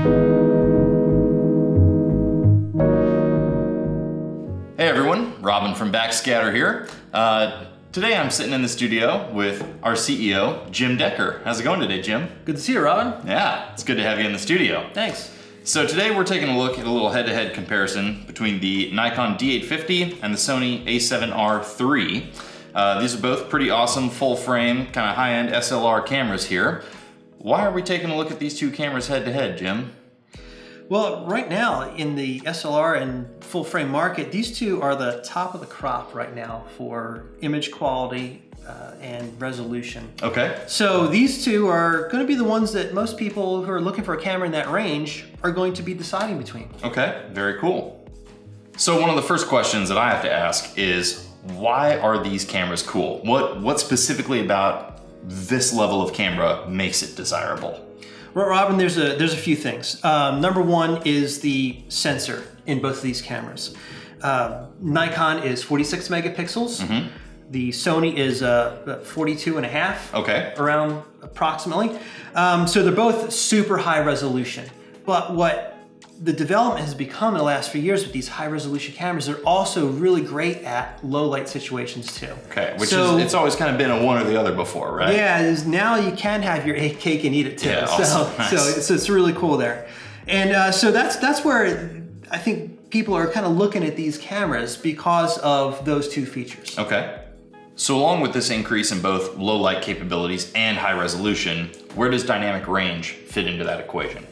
Hey everyone, Robin from Backscatter here. Uh, today I'm sitting in the studio with our CEO, Jim Decker. How's it going today, Jim? Good to see you, Robin. Yeah, it's good to have you in the studio. Thanks. So today we're taking a look at a little head-to-head comparison between the Nikon D850 and the Sony a7R III. Uh, these are both pretty awesome full frame, kind of high-end SLR cameras here. Why are we taking a look at these two cameras head-to-head, Jim? Well, right now in the SLR and full frame market, these two are the top of the crop right now for image quality uh, and resolution. Okay. So these two are going to be the ones that most people who are looking for a camera in that range are going to be deciding between. Okay, very cool. So one of the first questions that I have to ask is, why are these cameras cool? What, what specifically about this level of camera makes it desirable? Robin, there's a there's a few things. Um, number one is the sensor in both of these cameras. Uh, Nikon is 46 megapixels. Mm-hmm. The Sony is uh, 42 and a half. Okay. Around approximately. Um, so they're both super high resolution. But what the development has become in the last few years with these high resolution cameras, they're also really great at low light situations too. Okay, which So- is, it's always kind of been a one or the other before, right? Yeah, is now you can have your cake and eat it too. Yeah, so, awesome. Nice. so it's, it's really cool there. And uh, so that's that's where I think people are kind of looking at these cameras because of those two features. Okay. So along with this increase in both low light capabilities and high resolution, where does dynamic range fit into that equation?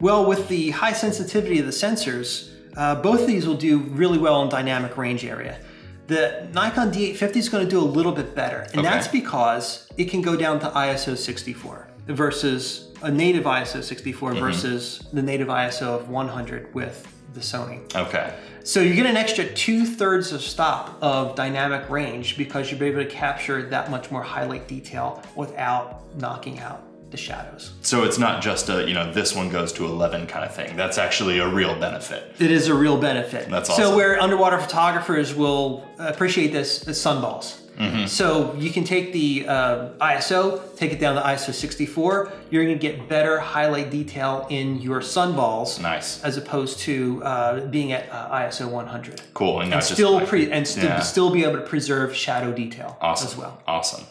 Well, with the high sensitivity of the sensors, uh, both of these will do really well in dynamic range area. The Nikon D850 is going to do a little bit better, and Okay. that's because it can go down to ISO 64 versus a native ISO 64 Mm-hmm. versus the native ISO of 100 with the Sony. Okay. So you get an extra two thirds of stop of dynamic range because you'll be able to capture that much more highlight detail without knocking out the shadows. So it's not just a, you know, this one goes to 11 kind of thing. That's actually a real benefit. It is a real benefit. That's awesome. So where underwater photographers will appreciate this, is sunballs. Mm-hmm. So you can take the uh, ISO, take it down to ISO 64. You're going to get better highlight detail in your sunballs, Nice. as opposed to uh, being at uh, ISO 100. Cool. And, And still pre- and st- Yeah. still be able to preserve shadow detail Awesome. as well. Awesome.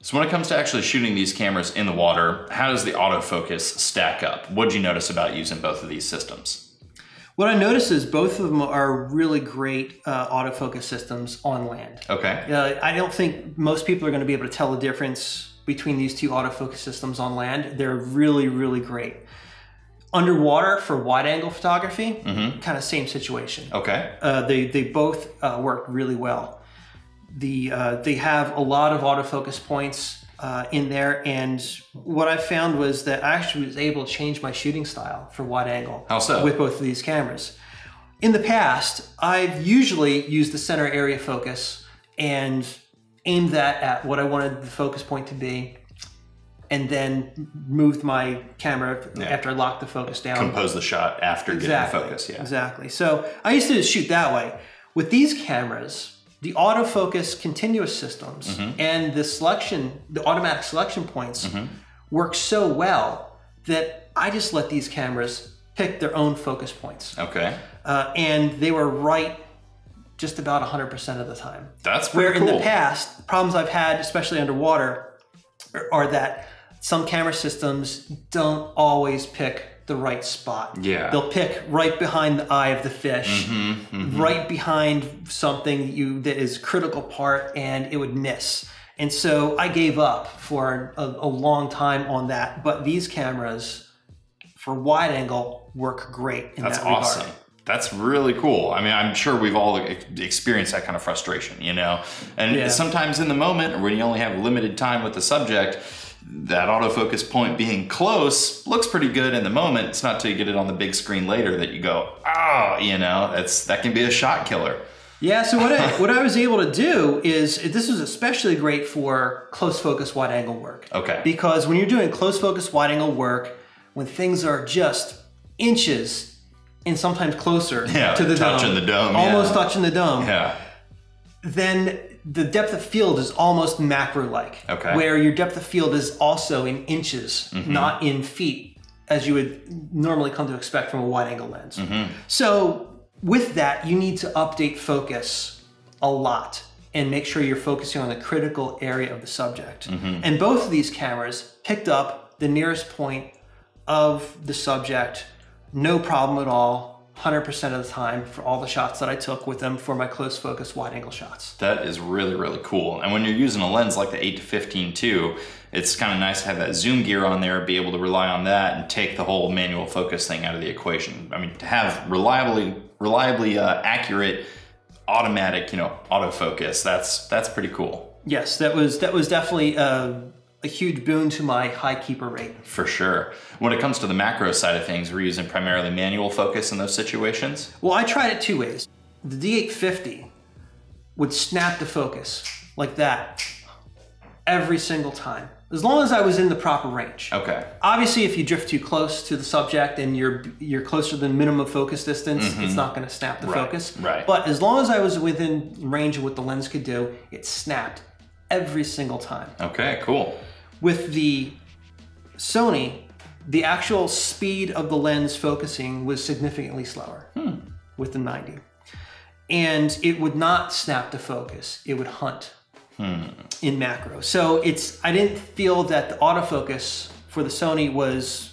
So when it comes to actually shooting these cameras in the water, how does the autofocus stack up? What did you notice about using both of these systems? What I notice is both of them are really great uh, autofocus systems on land. Okay. Uh, I don't think most people are going to be able to tell the difference between these two autofocus systems on land. They're really, really great. Underwater for wide angle photography, kind of same situation. Okay. Uh, they they both uh, work really well. The uh, they have a lot of autofocus points uh, in there, and what I found was that I actually was able to change my shooting style for wide angle. How so? With both of these cameras. In the past, I've usually used the center area focus and aimed that at what I wanted the focus point to be, and then moved my camera after I locked the focus down. Compose the shot after Exactly. getting focus. Yeah. Exactly. So I used to shoot that way. With these cameras, the autofocus continuous systems Mm-hmm. and the selection, the automatic selection points Mm-hmm. work so well that I just let these cameras pick their own focus points. Okay. Uh, and they were right just about 100% of the time. That's Where pretty in the past, problems I've had, especially underwater, are, are that some camera systems don't always pick the right spot. Yeah. They'll pick right behind the eye of the fish, Mm-hmm, right behind something you that is critical part, and it would miss. And so I gave up for a, a long time on that. But these cameras, for wide angle, work great in That's that regard. awesome. That's really cool. I mean, I'm sure we've all experienced that kind of frustration, you know? And Yeah. sometimes in the moment, or when you only have limited time with the subject, that autofocus point being close looks pretty good in the moment. It's not till you get it on the big screen later that you go, ah, you know, that's that can be a shot killer. Yeah, so what I, what I was able to do is this was especially great for close focus wide angle work. Okay. Because when you're doing close focus wide angle work, when things are just inches and sometimes closer Yeah, to the touching dome, the dome, almost yeah. touching the dome, Yeah. then the depth of field is almost macro like. Okay. Where your depth of field is also in inches, mm-hmm. not in feet. as you would normally come to expect from a wide angle lens. Mm-hmm. So with that, you need to update focus a lot and make sure you're focusing on the critical area of the subject. Mm-hmm. And both of these cameras picked up the nearest point of the subject, no problem at all, 100% of the time for all the shots that I took with them for my close focus wide angle shots. That is really, really cool. And when you're using a lens like the 8 to 15 too, it's kind of nice to have that zoom gear on there, be able to rely on that and take the whole manual focus thing out of the equation. I mean, to have reliably, reliably uh, accurate automatic, you know, autofocus, that's that's pretty cool. Yes, that was that was definitely a, a huge boon to my high keeper rate. For sure. When it comes to the macro side of things, we're using primarily manual focus in those situations. Well, I tried it two ways. The D850 would snap the focus like that every single time, as long as I was in the proper range. Okay. Obviously, if you drift too close to the subject and you're you're closer than minimum focus distance, it's not going to snap the Mm-hmm. Right, focus. right. But as long as I was within range of what the lens could do, it snapped every single time. Okay, cool. With the Sony, the actual speed of the lens focusing was significantly slower with the 90. And it would not snap the focus, it would hunt in macro. So it's I didn't feel that the autofocus for the Sony was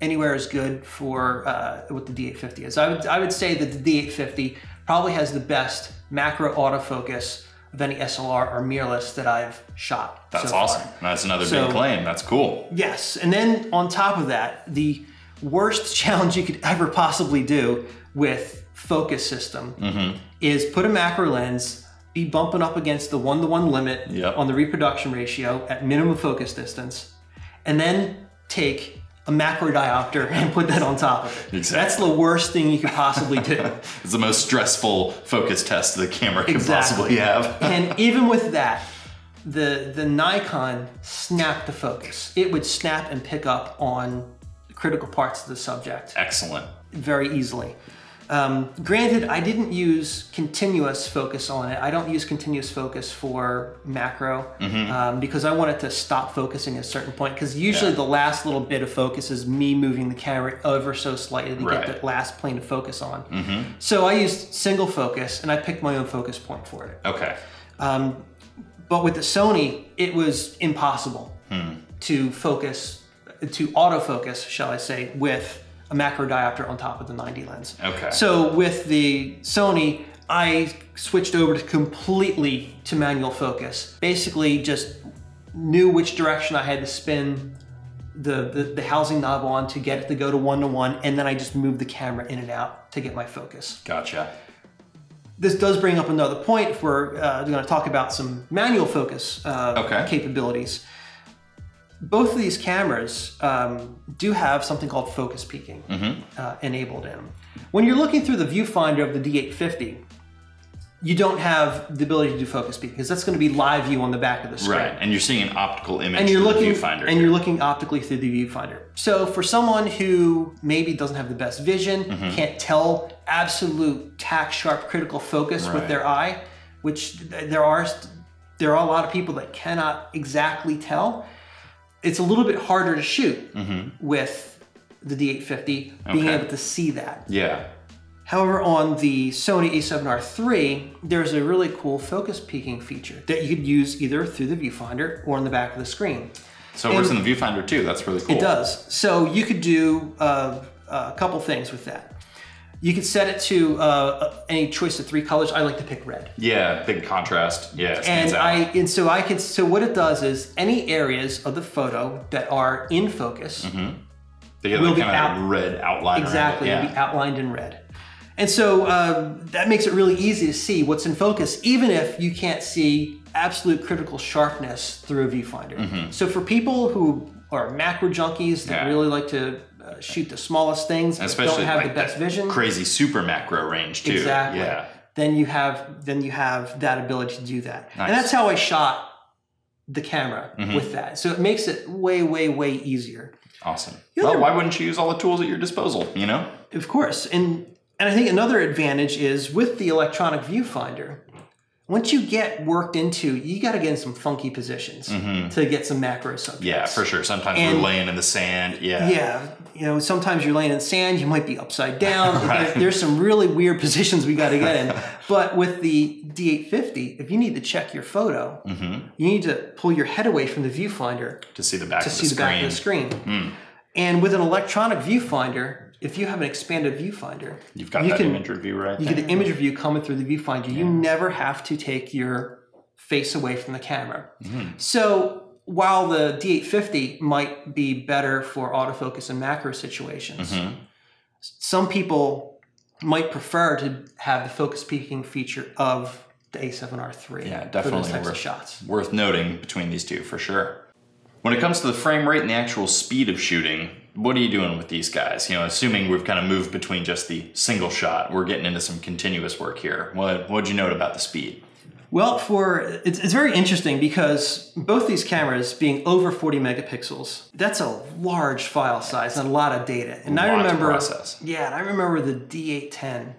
anywhere as good for uh, what the D850 is. I would I would say that the D850 probably has the best macro autofocus of any SLR or mirrorless that I've shot. That's so far. awesome. That's another So- big claim. That's cool. Yes, and then on top of that, the worst challenge you could ever possibly do with focus system Mm-hmm. is put a macro lens, be bumping up against the one-to-one limit Yep. on the reproduction ratio at minimum focus distance, and then take a macro diopter and put that on top of it. Exactly. That's the worst thing you could possibly do. It's the most stressful focus test the camera could Exactly. possibly have. and even with that, the the Nikon snapped the focus. It would snap and pick up on critical parts of the subject Excellent. very easily. Um, granted, I didn't use continuous focus on it. I don't use continuous focus for macro Mm-hmm. um, because I wanted to stop focusing at a certain point. Because usually Yeah. the last little bit of focus is me moving the camera ever so slightly to Right. Mm-hmm. get that last plane of focus on. So I used single focus and I picked my own focus point for it. Okay. Um, but with the Sony, it was impossible to focus, to autofocus, shall I say, with a macro diopter on top of the 90 lens. Okay. So with the Sony, I switched over to completely to manual focus. Basically, just knew which direction I had to spin the, the, the housing knob on to get it to go to one to one, and then I just moved the camera in and out to get my focus Gotcha. this does bring up another point if we're uh, going to talk about some manual focus uh, Okay. capabilities. Both of these cameras um, do have something called focus peaking uh, enabled in them. When you're looking through the viewfinder of the D850, you don't have the ability to do focus peaking because that's going to be live view on the back of the screen Right. And you're seeing an optical image and you're through looking the viewfinder. and you're looking optically through the viewfinder. So for someone who maybe doesn't have the best vision, can't tell absolute tack sharp critical focus with their eye, which there are there are a lot of people that cannot exactly tell. It's a little bit harder to shoot with the D850 being Okay. able to see that. yeah. However, on the Sony a7R III, there's a really cool focus peaking feature that you could use either through the viewfinder or on the back of the screen. So it works in the viewfinder too. That's really cool. It does. So you could do uh, a couple things with that. You can set it to uh, any choice of three colors. I like to pick red. Yeah. Big contrast. Yeah. It And out. I and so I can so what it does is any areas of the photo that are in focus they get will like be out- red outline. exactly will be outlined in red. And so uh, that makes it really easy to see what's in focus, even if you can't see absolute critical sharpness through a viewfinder. So for people who are macro junkies that Mm-hmm. Yeah. really like to uh, shoot the smallest things, but Especially don't have like the best vision, Crazy super macro range too. exactly. Yeah. Then you have then you have that ability to do that, Nice. and that's how I shot the camera Mm-hmm. with that. So it makes it way, way, way easier. Awesome. Well, other- why wouldn't you use all the tools at your disposal? You know. Of course, and and I think another advantage is with the electronic viewfinder, once you get worked into, you got to get in some funky positions to get some macro subjects. Mm-hmm. Yeah, for sure. Sometimes And- we're laying in the sand. Yeah. Yeah, you know, sometimes you're laying in sand, you might be upside down. Right. There- there's some really weird positions we got to get in. But with the D850, if you need to check your photo, Mm-hmm. you need to pull your head away from the viewfinder To see the back to of see the the back of the screen. Screen. And with an electronic viewfinder, if you have an expanded viewfinder, You've got you that can image review right you there. get the image review coming through the viewfinder. You never have to take your face away from the camera. Mm-hmm. So while the D850 might be better for autofocus and macro situations, Mm-hmm. some people might prefer to have the focus peaking feature of the A7R3 Yeah, definitely worth, shots. worth noting between these two for sure. When it comes to the frame rate and the actual speed of shooting, what are you doing with these guys? You know, assuming we've kind of moved between just the single shot, we're getting into some continuous work here. What what'd you note about the speed? Well, for it's, it's very interesting because both these cameras being over 40 megapixels, that's a large file size and a lot of data. And I remember, process. yeah, and I remember the D810.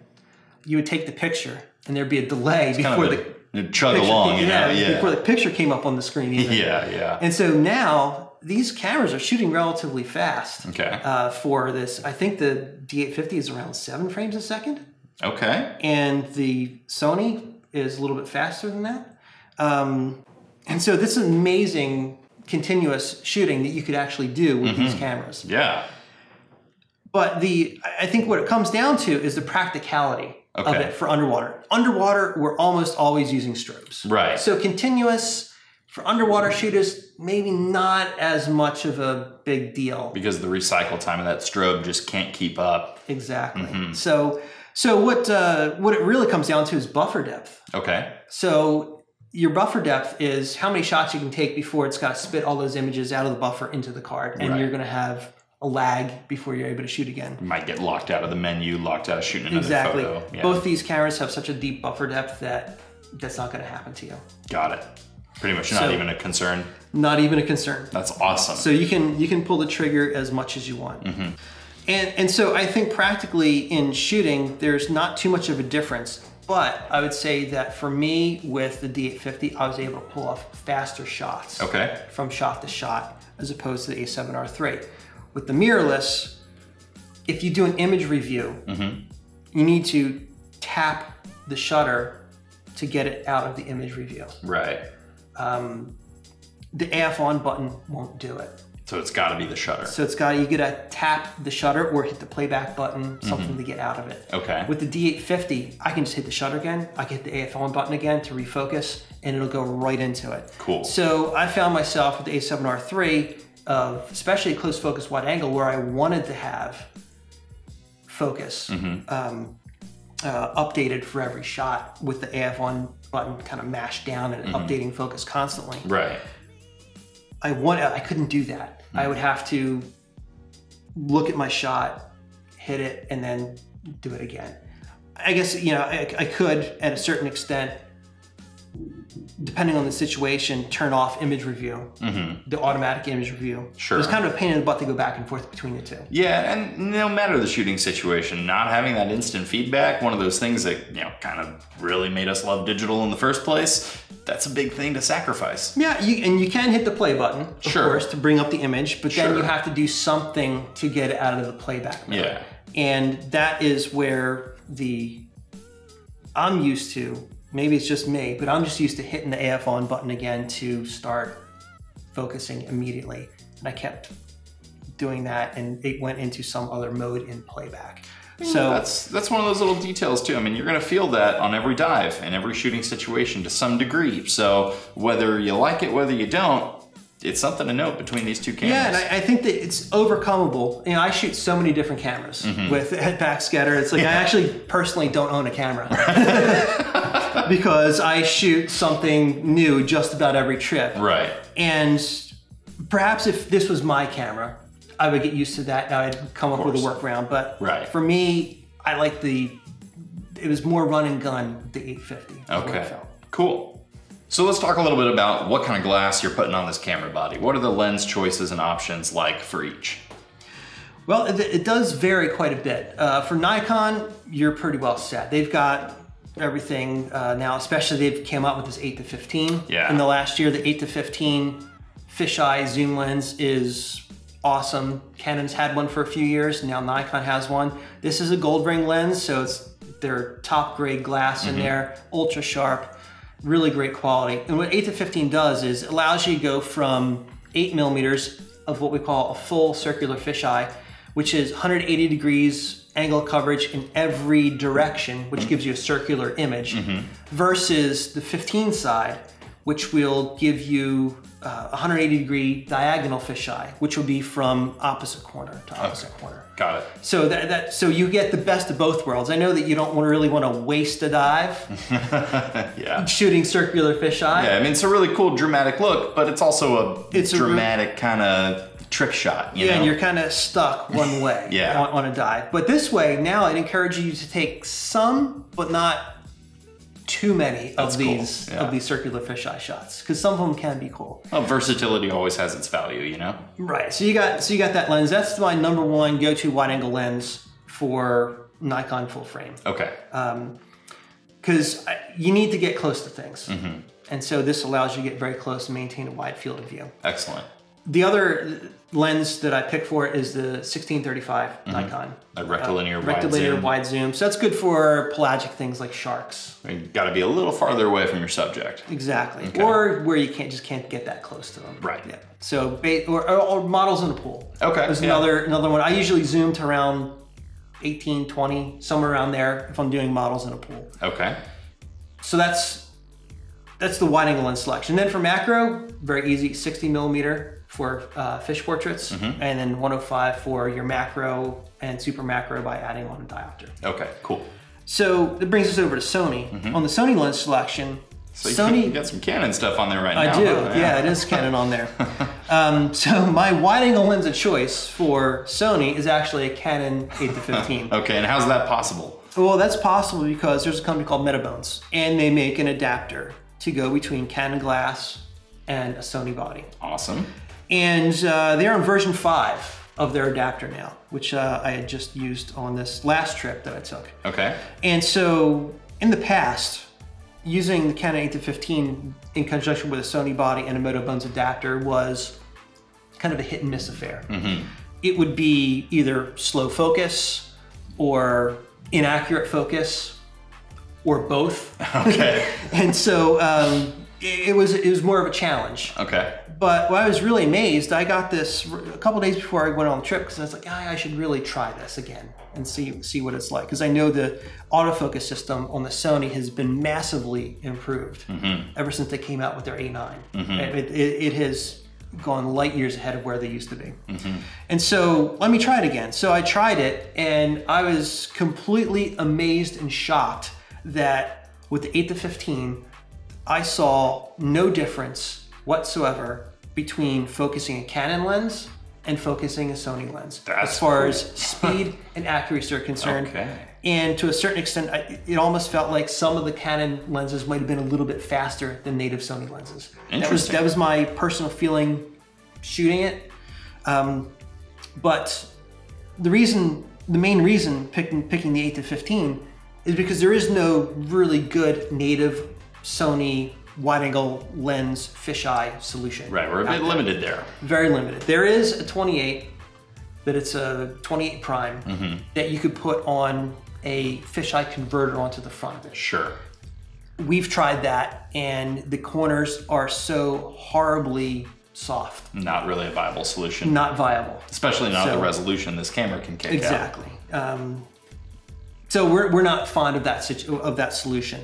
You would take the picture, and there'd be a delay Kind before of the a, chug picture, along, you yeah, know? Yeah. before the picture came up on the screen. Even. yeah, yeah. And so now these cameras are shooting relatively fast. Okay. Uh, for this, I think the D850 is around seven frames a second Okay. and the Sony is a little bit faster than that. Um, and so this is amazing continuous shooting that you could actually do with Mm-hmm. these cameras. Yeah. But the I think what it comes down to is the practicality of it for underwater. Underwater, we're almost always using strobes. Right. So continuous for underwater shooters, maybe not as much of a big deal. Because the recycle time of that strobe just can't keep up. Exactly. Mm-hmm. So so what uh, what it really comes down to is buffer depth. Okay. So your buffer depth is how many shots you can take before it's got to spit all those images out of the buffer into the card, and Right. you're going to have a lag before you're able to shoot again. You might get locked out of the menu, locked out of shooting another Exactly. photo. Yeah. Both these cameras have such a deep buffer depth that that's not going to happen to you. Got it. Pretty much not So- even a concern. Not even a concern. That's awesome. So you can you can pull the trigger as much as you want. Mm-hmm. And and so I think practically in shooting there's not too much of a difference. But I would say that for me with the D850 I was able to pull off faster shots. okay. from shot to shot as opposed to the A7R3. With the mirrorless, if you do an image review, mm-hmm. you need to tap the shutter to get it out of the image review. Right. Um, the AF on button won't do it. So it's got to be the shutter. So it's got you gotta tap the shutter or hit the playback button, something to get out of it. Okay. With the D850, I can just hit the shutter again. I can hit the AF on button again to refocus, and it'll go right into it. Cool. So I found myself with the A7R3, of especially close focus wide angle, where I wanted to have focus Mm-hmm. um, uh, updated for every shot with the AF on button kind of mashed down and Mm-hmm. updating focus constantly. Right. I want I couldn't do that. I would have to look at my shot, hit it, and then do it again. I guess you know I, I could at a certain extent, depending on the situation, turn off image review, the automatic image review. Mm-hmm. Sure. It's kind of a pain in the butt to go back and forth between the two. Yeah, and no matter the shooting situation, not having that instant feedback, one of those things that, you know, kind of really made us love digital in the first place, that's a big thing to sacrifice. Yeah, you, and you can hit the play button, of Sure. course, to bring up the image, but then you have to do something to get it out of the playback mode. Yeah. And that is where the I'm used to, maybe it's just me, but I'm just used to hitting the AF on button again to start focusing immediately. And I kept doing that and it went into some other mode in playback. So that's that's one of those little details too. I mean, you're going to feel that on every dive and every shooting situation to some degree. So whether you like it, whether you don't, it's something to note between these two cameras. Yeah, and I, I think that it's overcomable. You know, I shoot so many different cameras Mm-hmm. with head backscatter. It's like I actually personally don't own a camera because I shoot something new just about every trip. right. And perhaps if this was my camera, I would get used to that. and I'd come up with a workaround. But Right. for me, I like the. It was more run and gun the 850. is what I Okay. Cool. So let's talk a little bit about what kind of glass you're putting on this camera body. What are the lens choices and options like for each? Well, it, it does vary quite a bit. Uh, for Nikon, you're pretty well set. They've got everything uh, now, especially they've came out with this 8 to 15 Yeah. in the last year. The 8 to 15 fisheye zoom lens is awesome. Canon's had one for a few years. Now Nikon has one. This is a gold ring lens, so it's their top grade glass in mm-hmm. there, ultra sharp, really great quality. And what 8 to 15 does is it allows you to go from 8 millimeters of what we call a full circular fisheye, which is 180 degrees angle coverage in every direction, which gives you a circular image, mm-hmm. versus the 15 side, which will give you uh, 180 degree diagonal fisheye, which will be from opposite corner to opposite corner. Got it. So that, that so you get the best of both worlds. I know that you don't want really want to waste a dive Yeah. shooting circular fisheye. Yeah, I mean, it's a really cool dramatic look, but it's also a It's dramatic kind of trick shot. You Yeah, know? and you're kind of stuck one way Yeah. on, on a dive. But this way, now it encourages you to take some, but not too many That's of cool, these yeah. of these circular fisheye shots because some of them can be cool. Well, versatility always has its value, you know. Right. So you got so you got that lens. That's my number one go-to wide-angle lens for Nikon full frame Okay. because you need to get close to things, Mm-hmm. and so this allows you to get very close and maintain a wide field of view. Excellent. The other lens that I pick for it is the 1635 Nikon. A rectilinear Uh, wide rectilinear zoom. wide zoom. So that's good for pelagic things like sharks. You got to be a little farther away from your subject. Exactly. Okay. Or where you can't just can't get that close to them. Right. Yeah. So or, or models in a pool. Okay, There's yeah. another another one. I usually zoom to around 18, 20, somewhere around there if I'm doing models in a pool. Okay. So that's that's the wide angle lens selection. Then for macro, very easy, 60 millimeter for uh, fish portraits, Mm-hmm. and then 105 for your macro and super macro by adding on a diopter. Okay. Cool. So that brings us over to Sony. On the Sony lens selection, Mm-hmm. So you, Sony you got some Canon stuff on there right I now. I do. huh? Yeah, it is Canon on there. um, so my wide angle lens of choice for Sony is actually a Canon 8 to 15. Okay, and how's that possible? Well, that's possible because there's a company called Metabones, and they make an adapter to go between Canon glass and a Sony body. Awesome. And uh, they're on version five of their adapter now, which uh, I had just used on this last trip that I took. Okay. And so in the past, using the Canon 8 to 15 in conjunction with a Sony body and a Metabones adapter was kind of a hit and miss affair. It would be either slow focus or inaccurate focus or both. Okay. and so um, it, was it was more of a challenge. okay. But I was really amazed, I got this a couple days before I went on the trip because I was like, "Ah, I should really try this again and see see what it's like. Because I know the autofocus system on the Sony has been massively improved mm-hmm. ever since they came out with their A9. Mm-hmm. It, it, it has gone light years ahead of where they used to be. Mm-hmm. And so let me try it again. So I tried it and I was completely amazed and shocked that with the 8 to 15, I saw no difference whatsoever between focusing a Canon lens and focusing a Sony lens That's as far cool. as speed and accuracy are concerned. Okay. And to a certain extent, I, it almost felt like some of the Canon lenses might have been a little bit faster than native Sony lenses. That was, Interesting. that was my personal feeling shooting it. Um, but the reason, the main reason picking picking the 8 to 15 is because there is no really good native Sony wide-angle lens fisheye solution. Right, we're a bit there. limited there. Very limited. There is a 28, but it's a 28 prime Mm-hmm. that you could put on a fisheye converter onto the front of it. Sure. We've tried that, and the corners are so horribly soft, Not really a viable solution, not viable. especially not So- the resolution this camera can kick out. Exactly. Um, so we're, we're not fond of that situ- of that solution.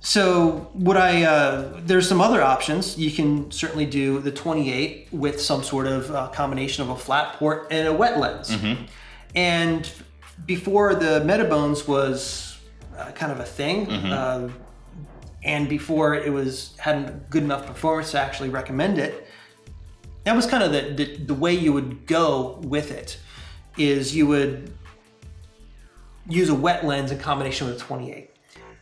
So what I uh, there's some other options. You can certainly do the 28 with some sort of uh, combination of a flat port and a wet lens. And before the Metabones was uh, kind of a thing, uh, and before it was had good enough performance to actually recommend it, that was kind of the, the, the way you would go with it is you would use a wet lens in combination with a 28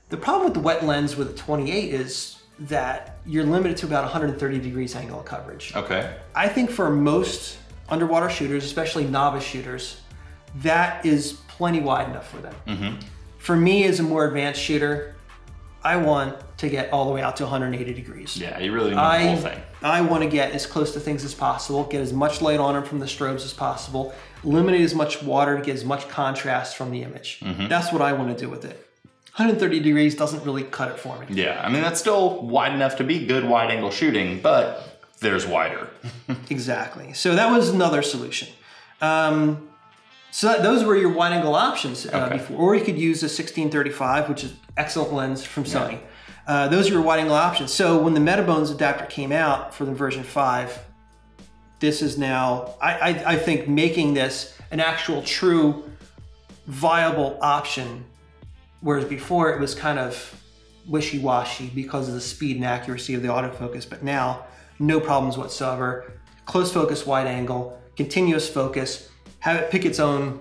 the problem with the wet lens with a 28 is that you're limited to about 130 degrees angle of coverage Okay. i think for most underwater shooters especially novice shooters that is plenty wide enough for them for me as a more advanced shooter I want to get all the way out to 180 degrees. Yeah, you really need the whole I, thing. I want to get as close to things as possible, get as much light on them from the strobes as possible, eliminate as much water to get as much contrast from the image. Mm-hmm. That's what I want to do with it. 130 degrees doesn't really cut it for me. Yeah, I mean that's still wide enough to be good wide angle shooting, but there's wider. Exactly. So that was another solution. Um, so that, those were your wide angle options uh, Okay. before, or you could use a 1635, which is excellent lens from Sony. Uh, those are your wide angle options. So when the Metabones adapter came out for the version five, this is now I, I, I think making this an actual true viable option, whereas before it was kind of wishy-washy because of the speed and accuracy of the autofocus. But now, no problems whatsoever. Close focus, wide angle, continuous focus, have it pick its own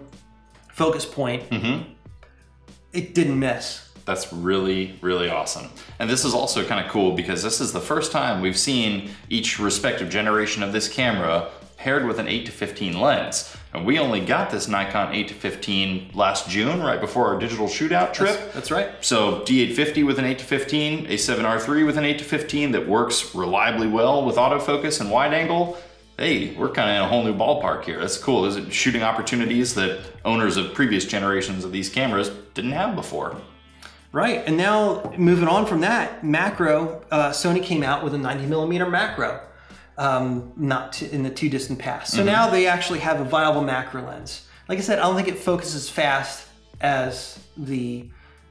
focus point. Mm-hmm. It didn't miss. That's really, really awesome. And this is also kind of cool because this is the first time we've seen each respective generation of this camera paired with an 8 to 15 lens. And we only got this Nikon 8 to 15 last June, right before our digital shootout trip. That's, that's right. So D850 with an 8 to 15, A7R3 with an 8 to 15 that works reliably well with autofocus and wide angle. Hey, we're kind of in a whole new ballpark here. That's cool. Those are shooting opportunities that owners of previous generations of these cameras didn't have before. Right, and now moving on from that, macro, uh, Sony came out with a 90 millimeter macro, um, not t- in the too distant past. So now they actually have a viable macro lens. Like I said, I don't think it focuses fast as the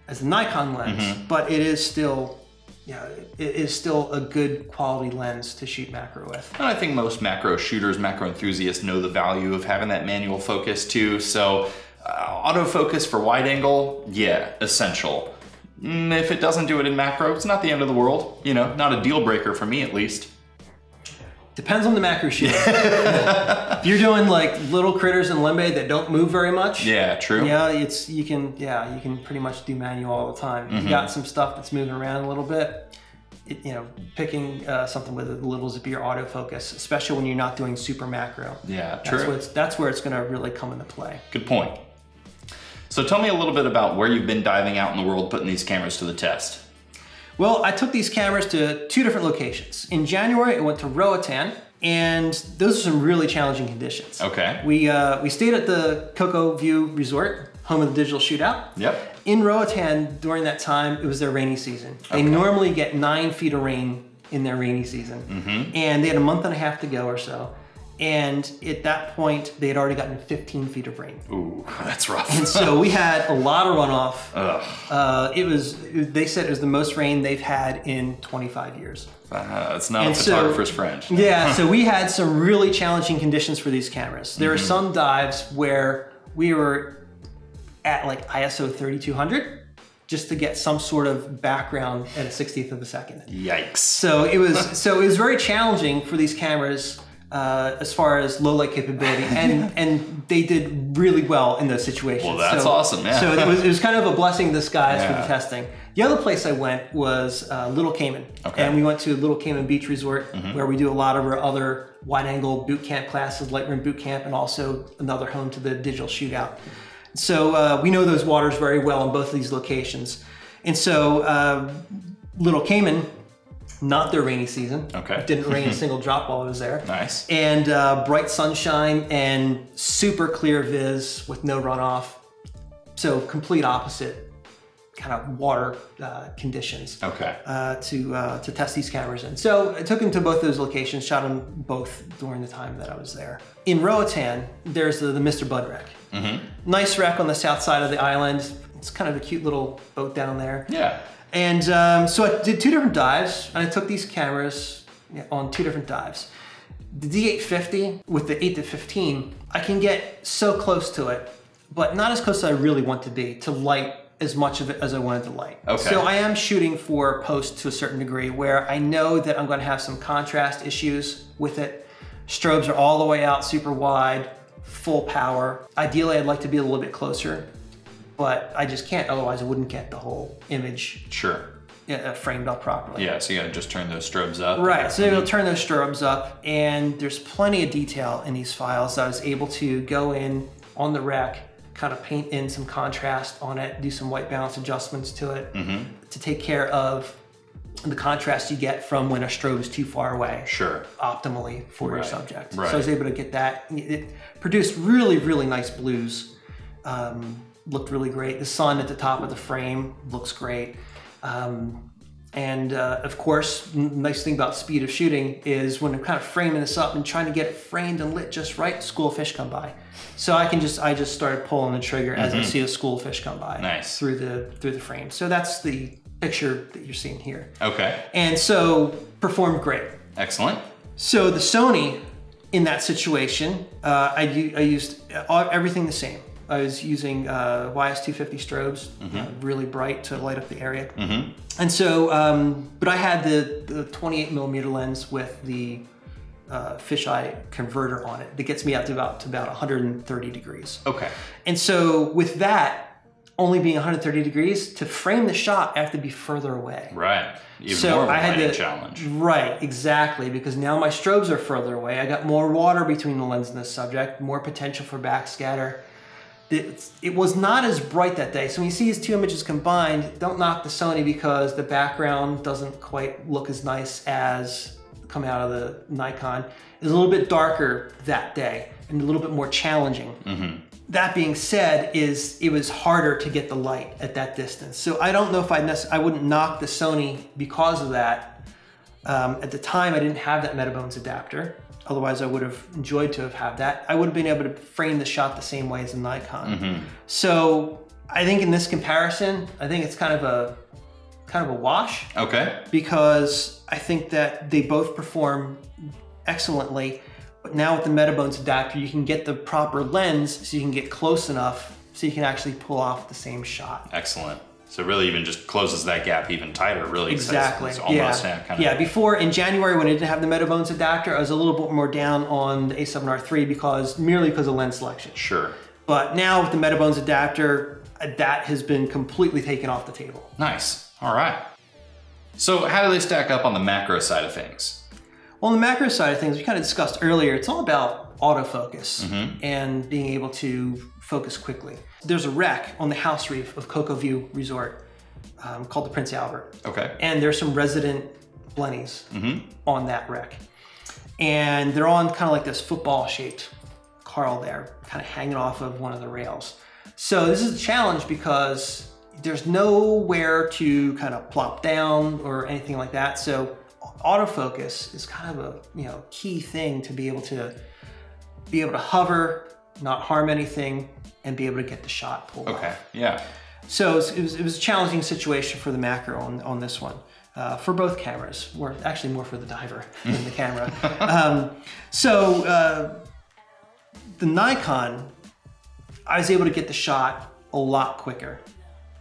as the Nikon lens, but it is still, yeah, it is still a good quality lens to shoot macro with. And I think most macro shooters, macro enthusiasts know the value of having that manual focus too. So uh, autofocus for wide angle, yeah, essential. Mm, If it doesn't do it in macro, it's not the end of the world. You know, not a deal breaker for me at least. Depends on the macro shoot. if you're doing like little critters in Lembeh that don't move very much, Yeah, true. Yeah, it's you can yeah you can pretty much do manual all the time. Mm-hmm. You got some stuff that's moving around a little bit. It, you know, picking uh, something with a little zippier autofocus, especially when you're not doing super macro. Yeah, true. it's, that's where it's going to really come into play. Good point. So tell me a little bit about where you've been diving out in the world putting these cameras to the test. Well, I took these cameras to two different locations. In January, I went to Roatan, and those are some really challenging conditions. Okay. We uh, we stayed at the Coco View Resort, home of the digital shootout. Yep. In Roatan, during that time, it was their rainy season. They Okay. normally get nine feet of rain in their rainy season, Mm-hmm. and they had a month and a half to go or so. And at that point, they had already gotten 15 feet of rain. Ooh, that's rough. And so we had a lot of runoff. Uh, it was. They said it was the most rain they've had in 25 years. uh, it's not And a so- photographer's friend. Yeah, so we had some really challenging conditions for these cameras. There are Mm-hmm. some dives where we were at like ISO 3200 just to get some sort of background at a 60th of a second. Yikes. So it was so it was very challenging for these cameras uh, as far as low light capability, and and they did really well in those situations. Well, that's So- awesome, yeah. So it was, it was kind of a blessing in disguise for the testing. The other place I went was uh, Little Cayman, Okay. Mm-hmm. and we went to Little Cayman Beach Resort, where we do a lot of our other wide angle boot camp classes, Lightroom boot camp, and also another home to the digital shootout. So uh, we know those waters very well in both of these locations, and so uh, Little Cayman, not their rainy season. Okay. Didn't rain a single drop while I was there. Nice. And uh, bright sunshine and super clear viz with no runoff. So complete opposite kind of water uh, conditions Okay. uh, to uh, to test these cameras in. So I took them to both those locations, shot them both during the time that I was there. In Roatan, there's the, the Mr. Bud wreck. Nice wreck on the south side of the island. It's kind of a cute little boat down there. Yeah. And um, so I did two different dives, and I took these cameras on two different dives. The D850 with the 8 to 15, I can get so close to it, but not as close as I really want to be to light as much of it as I wanted to light. Okay. So I am shooting for post to a certain degree where I know that I'm going to have some contrast issues with it. Strobes are all the way out super wide, full power. Ideally, I'd like to be a little bit closer, but I just can't. Otherwise, I wouldn't get the whole image Sure. uh, framed up properly. Yeah, so you gotta just turn those strobes up. Right, so you'll turn those strobes up, and there's plenty of detail in these files. I was able to go in on the rack, kind of paint in some contrast on it, do some white balance adjustments to it to take care of the contrast you get from when a strobe is too far away Sure. optimally for your subject. right. So I was able to get that. It produced really, really nice blues. Um, looked really great. The sun at the top of the frame looks great. Um, and uh, of course, nice thing about speed of shooting is when I'm kind of framing this up and trying to get it framed and lit just right, school of fish come by. So I can just I just started pulling the trigger as I see a school of fish come by Mm-hmm. Nice. through the through the frame. So that's the picture that you're seeing here. Okay. And so performed great. Excellent. So the Sony, in that situation, uh, I, I used everything the same. I was using uh, YS250 strobes, uh, really bright to light up the area. And so, um, but I had the, the 28 millimeter lens with the uh, fisheye converter on it that gets me up to about to about 130 degrees. Okay. And so with that only being 130 degrees, to frame the shot, I have to be further away. Right. Even So more I had to- challenge. Right, exactly, because now my strobes are further away. I got more water between the lens and the subject, more potential for backscatter. It, it was not as bright that day. So when you see these two images combined, don't knock the Sony because the background doesn't quite look as nice as coming out of the Nikon. It's a little bit darker that day and a little bit more challenging. That being said, is it was harder to get the light at that distance. So I don't know if I I wouldn't knock the Sony because of that. Um, at the time, I didn't have that Metabones adapter. Otherwise, I would have enjoyed to have had that. I would have been able to frame the shot the same way as a Nikon. Mm-hmm. So I think in this comparison, I think it's kind of a kind of a wash Okay. because I think that they both perform excellently. But now with the Metabones adapter, you can get the proper lens so you can get close enough so you can actually pull off the same shot. Excellent. So it really even just closes that gap even tighter, really. Exactly. It's almost yeah. kind of yeah. Before in January when I didn't have the Metabones adapter, I was a little bit more down on the A7R3 because merely because of lens selection. Sure. But now with the Metabones adapter, that has been completely taken off the table. Nice. All right. So how do they stack up on the macro side of things? Well, on the macro side of things, we kind of discussed earlier, it's all about autofocus mm-hmm. and being able to focus quickly. There's a wreck on the house reef of Coco View Resort um, called the Prince Albert. Okay. And there's some resident blennies on that wreck. And they're on kind of like this football shaped coral there, kind of hanging off of one of the rails. So this is a challenge because there's nowhere to kind of plop down or anything like that. So autofocus is kind of a you know key thing to be able to be able to hover, not harm anything, and be able to get the shot pulled off. Okay. Yeah. So it was, it was, a challenging situation for the macro on, on this one, uh, for both cameras, or actually more for the diver than the camera. Um, so uh, the Nikon, I was able to get the shot a lot quicker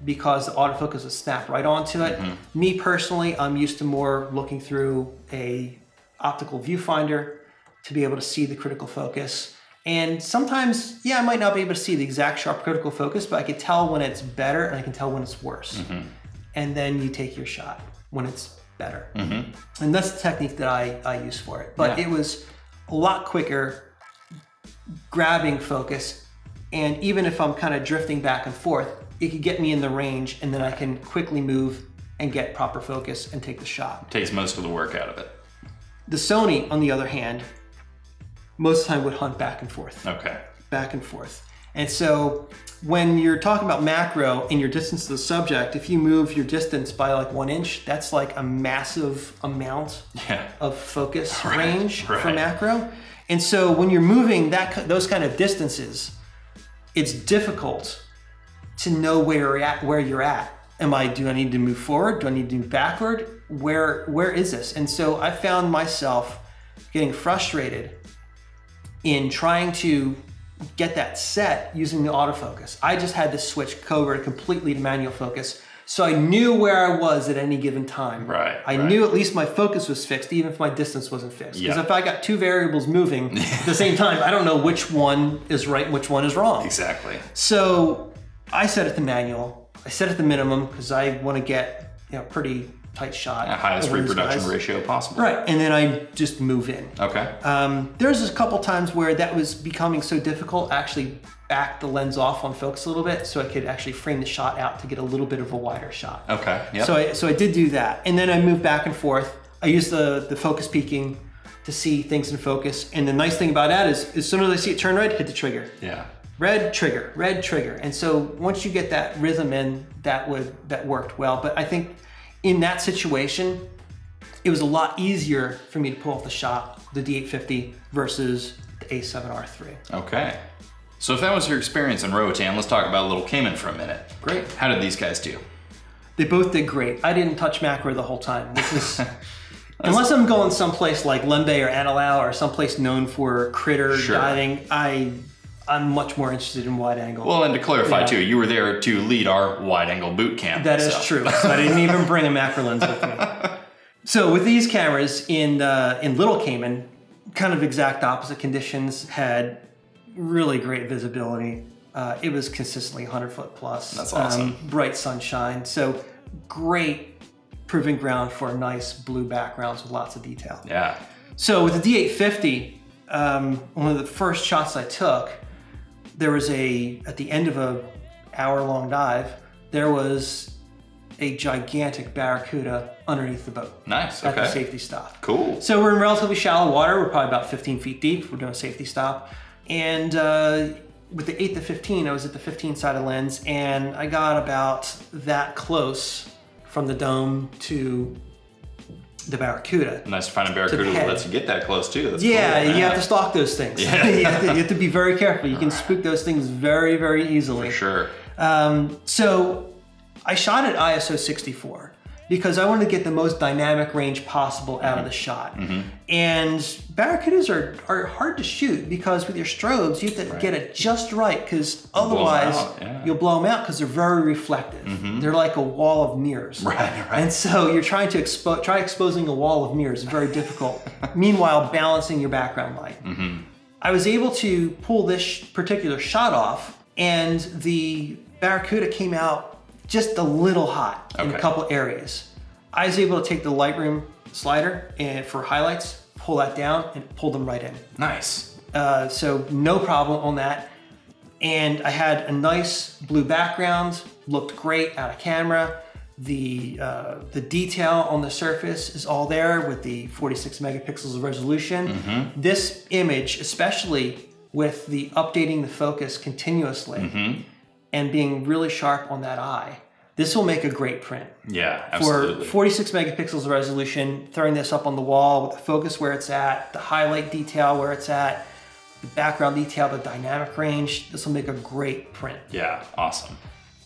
because the autofocus would snap right onto it. Me personally, I'm used to more looking through a optical viewfinder to be able to see the critical focus. And sometimes, yeah, I might not be able to see the exact sharp critical focus, but I can tell when it's better and I can tell when it's worse. Mm-hmm. And then you take your shot when it's better. Mm-hmm. And that's the technique that I, I use for it. But Yeah. it was a lot quicker grabbing focus. And even if I'm kind of drifting back and forth, it could get me in the range and then I can quickly move and get proper focus and take the shot. Takes most of the work out of it. The Sony, on the other hand, most of the time would hunt back and forth, Okay. back and forth. And so when you're talking about macro and your distance to the subject, if you move your distance by like one inch, that's like a massive amount Yeah. of focus Right, range for macro. And so when you're moving that those kind of distances, it's difficult to know where you're at. Where you're at. Am I? Do I need to move forward? Do I need to move backward? Where Where is this? And so I found myself getting frustrated in trying to get that set using the autofocus. I just had to switch over completely to manual focus. So I knew where I was at any given time. Right, I right. knew at least my focus was fixed, even if my distance wasn't fixed. Because Yeah. if I got two variables moving at the same time, I don't know which one is right and which one is wrong. Exactly. So I set it to manual. I set it to minimum because I want to get you know pretty tight shot. highest reproduction guys. ratio possible. Right, and then I just move in. Okay. Um, there's a couple times where that was becoming so difficult, I actually backed the lens off on focus a little bit so I could actually frame the shot out to get a little bit of a wider shot. Okay. Yep. So I, so I did do that. And then I moved back and forth. I used the, the focus peaking to see things in focus. And the nice thing about that is as soon as I see it turn red, hit the trigger. yeah. Red trigger, red trigger. And so once you get that rhythm in, that would that worked well. But I think in that situation, it was a lot easier for me to pull off the shot, the D850 versus the A7R3. Okay. So if that was your experience in Roatan, let's talk about a Little Cayman for a minute. Great. How did these guys do? They both did great. I didn't touch macro the whole time, is unless I'm going someplace like Lembeh or Anilao or someplace known for critter Sure. diving. I I'm much more interested in wide angle. Well, and to clarify Yeah. too, you were there to lead our wide angle boot camp. that is so- true. So I didn't even bring a macro lens with me. So with these cameras in uh, in Little Cayman, kind of exact opposite conditions, had really great visibility. Uh, it was consistently 100 foot plus. um, That's awesome. bright sunshine. So great proving ground for nice blue backgrounds with lots of detail. Yeah. So with the D850, um, one of the first shots I took, there was a at the end of a hour long dive, there was a gigantic barracuda underneath the boat Nice. at the Okay. safety stop. Cool. So we're in relatively shallow water. We're probably about 15 feet deep. We're doing a safety stop. And uh, with the 8 to 15, I was at the 15 side of lens, and I got about that close from the dome to the barracuda. Nice to find a barracuda that lets you get that close too. That's Yeah, cool. you have to stalk those things. Yeah. you, have to, you have to be very careful. You can spook those things very, very easily. For sure. Um, so I shot at ISO 64 because I wanted to get the most dynamic range possible out of the shot. And barracudas are, are hard to shoot because with your strobes, you have to get it just right because otherwise yeah. you'll blow them out because they're very reflective. They're like a wall of mirrors. Right, right. And so you're trying to expose, try exposing a wall of mirrors is very difficult. Meanwhile, balancing your background light. I was able to pull this particular shot off, and the Barracuda came out just a little hot in a couple areas. I was able to take the Lightroom slider and for highlights, pull that down, and pull them right in. Nice. Uh, so no problem on that. And I had a nice blue background, looked great out of camera. The uh, the detail on the surface is all there with the 46 megapixels of resolution. This image, especially with the updating the focus continuously and being really sharp on that eye, this will make a great print Yeah, absolutely. for 46 megapixels of resolution, throwing this up on the wall with the focus where it's at, the highlight detail where it's at, the background detail, the dynamic range, this will make a great print. yeah, awesome.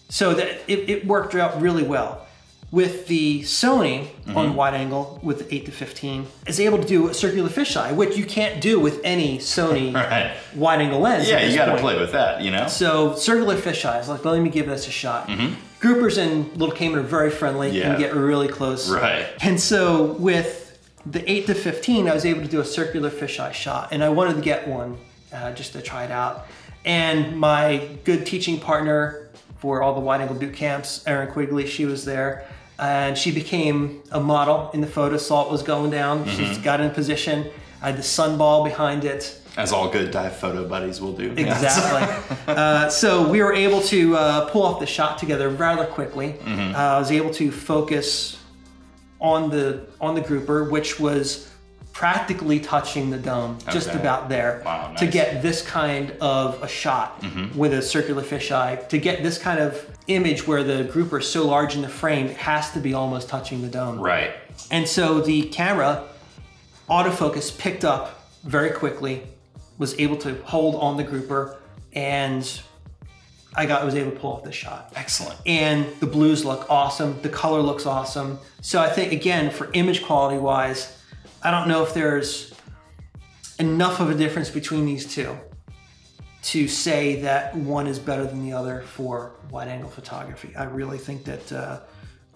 So that it, it worked out really well. With the Sony Mm-hmm. on wide angle with the 8 to 15 is able to do a circular fisheye, which you can't do with any Sony Right. wide angle lens. Yeah, you got to play with that, you know? So circular fisheyes, like let me give this a shot. Groupers in Little Cayman are very friendly, Mm-hmm. Yeah. can get really close. Right. And so with the 8 to 15, I was able to do a circular fisheye shot, and I wanted to get one uh, just to try it out. And my good teaching partner for all the wide angle boot camps, Erin Quigley, she was there. And she became a model in the photo, Salt was going down. Mm-hmm. She got in position. I had the sun ball behind it. As all good dive photo buddies will do. Exactly. uh, so we were able to uh, pull off the shot together rather quickly. Mm-hmm. Uh, I was able to focus on the on the grouper, which was practically touching the dome, just about there, Wow, to nice. Mm-hmm. get this kind of a shot with a circular fisheye. To get this kind of image where the grouper is so large in the frame, it has to be almost touching the dome. Right. And so the camera autofocus picked up very quickly, was able to hold on the grouper, and I got was able to pull off this shot. Excellent. And the blues look awesome, the color looks awesome. So I think again, for image quality wise, I don't know if there's enough of a difference between these two to say that one is better than the other for wide angle photography. I really think that uh,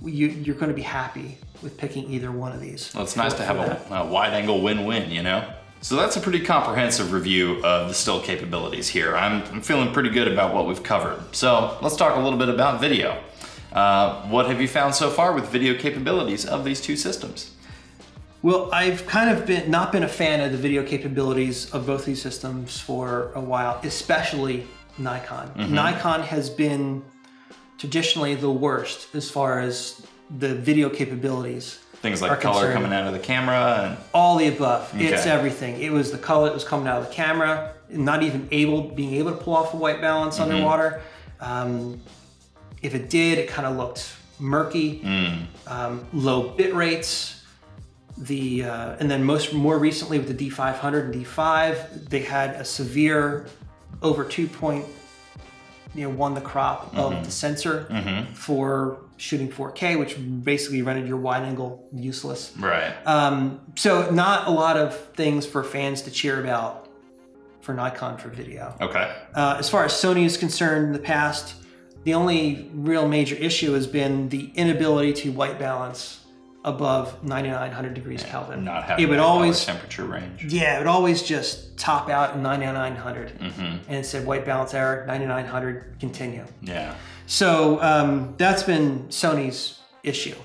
you, you're going to be happy with picking either one of these. Well, it's nice to have a, a wide angle win-win, you know? So that's a pretty comprehensive review of the still capabilities here. I'm, I'm feeling pretty good about what we've covered. So let's talk a little bit about video. Uh, what have you found so far with video capabilities of these two systems? Well, I've kind of been not been a fan of the video capabilities of both these systems for a while, especially Nikon. Mm-hmm. Nikon has been traditionally the worst as far as the video capabilities. Things like color concerned. coming out of the camera and All the above. It's everything. It was the color that was coming out of the camera, not even able being able to pull off a white balance Mm-hmm. underwater. Um, if it did, it kind of looked murky. Mm. Um, low bit rates. The uh, and then most more recently with the D500 and D5, they had a severe over two point, you know, one the crop of the sensor for shooting 4K, which basically rendered your wide angle useless. right. Um, so not a lot of things for fans to cheer about for Nikon for video. Okay. Uh, as far as Sony is concerned, in the past, the only real major issue has been the inability to white balance above 9900 degrees Kelvin. Not having it would always, temperature range. yeah, it would always just top out at 9900, Mm-hmm. and it said white balance error 9900 continue. Yeah. So um, that's been Sony's issue.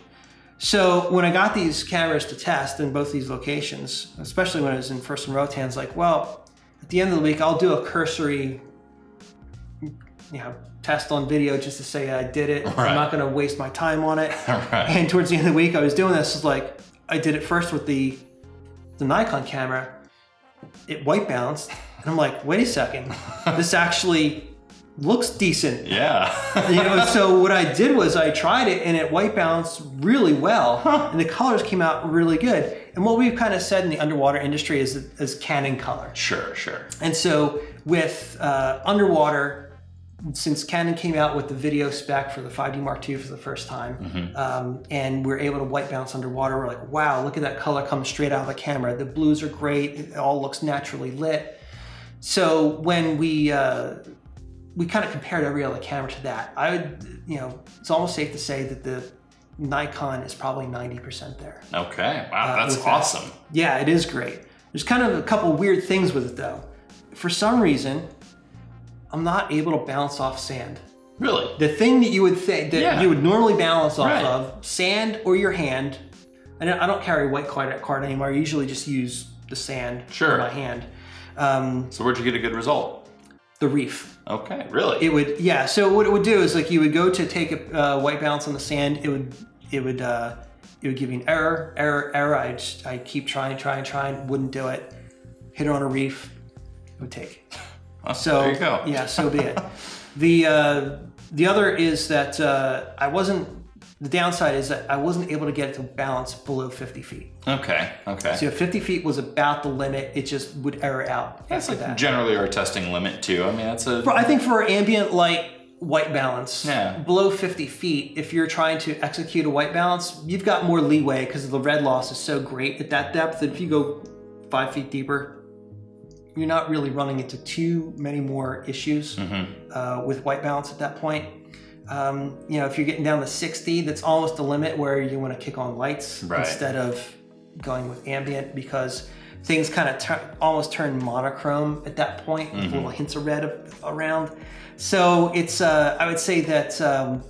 So when I got these cameras to test in both these locations, especially when I was in First and Roatan's, like, well, at the end of the week, I'll do a cursory, you know, test on video just to say I did it. Right. I'm not going to waste my time on it. Right. And towards the end of the week, I was doing this. It's like I did it first with the the Nikon camera. It white balanced, and I'm like, wait a second, this actually looks decent. Yeah. You know, so what I did was I tried it and it white balanced really well, and the colors came out really good. And what we've kind of said in the underwater industry is is Canon color. sure, sure. And so with uh, underwater, since Canon came out with the video spec for the 5D Mark II for the first time, um, and we're able to white balance underwater, we're like, wow, look at that color come straight out of the camera. The blues are great. It all looks naturally lit. So when we uh, we kind of compared every other camera to that, I would, you know, it's almost safe to say that the Nikon is probably 90% there. Okay. Wow, Uh, that's with that. awesome. Yeah, it is great. There's kind of a couple weird things with it though. For some reason, I'm not able to bounce off sand. Really? The thing that you would think that Yeah. you would normally balance off Right. of, sand or your hand. I don't, I don't carry a white card, card anymore. I usually just use the sand Sure. in my hand. Um, So where'd you get a good result? the reef. Okay. Really? It would, yeah. So what it would do is like you would go to take a uh, white balance on the sand. It would, it would, uh, it would give you an error, error, error. I just, I keep trying, trying, trying, wouldn't do it. Hit it on a reef, it would take. So there you go. yeah, so be it. the uh, the other is that uh, I wasn't. The downside is that I wasn't able to get it to balance below 50 feet. Okay. Okay. So 50 feet was about the limit. It just would error out That's like that. generally our testing limit too. I mean, that's a For- I think for ambient light white balance, Yeah. below 50 feet, if you're trying to execute a white balance, you've got more leeway because the red loss is so great at that depth that if you go five feet deeper, you're not really running into too many more issues Mm-hmm. uh, with white balance at that point. Um, you know, if you're getting down to 60, that's almost the limit where you want to kick on lights Right. instead of going with ambient because things kind of almost turn monochrome at that point with little hints of red a- around. So it's, uh, I would say that um,